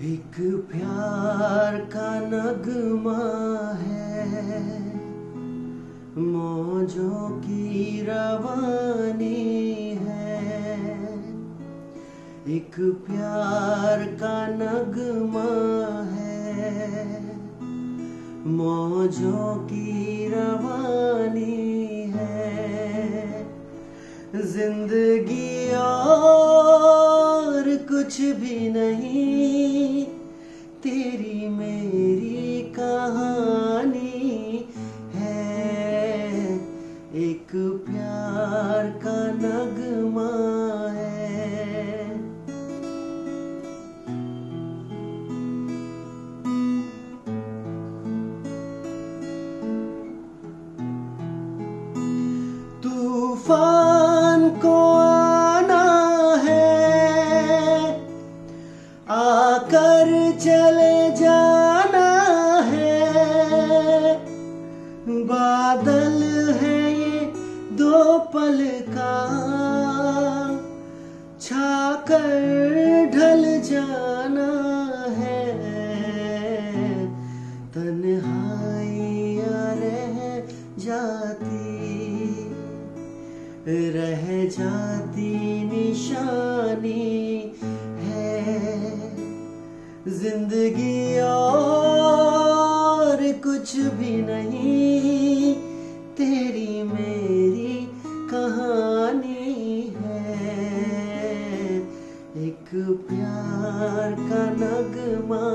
एक प्यार का नगमा है। मौजों की रवानी है। एक प्यार का नगमा है। मौजों की रवानी है। ज़िंदगी कुछ भी नहीं तेरी मेरी कहानी है। एक प्यार का नगमा है। तूफ़ान चले जाना है। बादल है ये दो पल का। छाकर ढल जाना है। तन्हाइयाँ रह जाती रह जाती निशानी। ज़िंदगी और कुछ भी नहीं। तेरी मेरी कहानी है। एक प्यार का नगमा